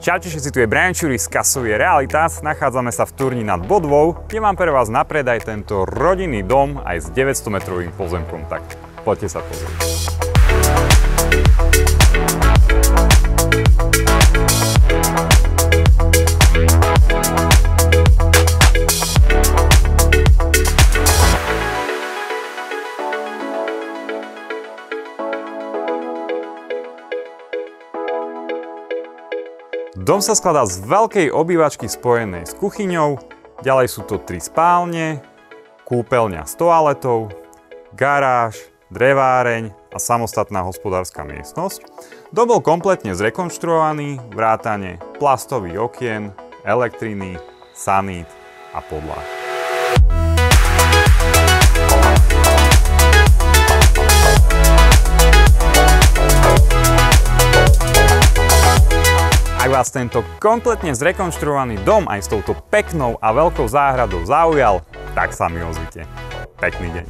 Čaute všetci, tu je Brian Čuri z Kasovie Realitas. Nachádzame sa v Turni nad Bodvou, kde mám pre vás na predaj tento rodinný dom aj s 900 metrovým pozemkom. Tak poďte sa pozrieť. Dom sa skladá z veľkej obývačky spojenej s kuchyňou, ďalej sú to tri spálne, kúpeľňa s toaletou, garáž, dreváreň a samostatná hospodárska miestnosť. Dom bol kompletne zrekonštruovaný, vrátane plastových okien, elektriny, sanít a podlah. Ak vás tento kompletne zrekonštruovaný dom aj s touto peknou a veľkou záhradou zaujal, tak sa mi ozvite. Pekný deň.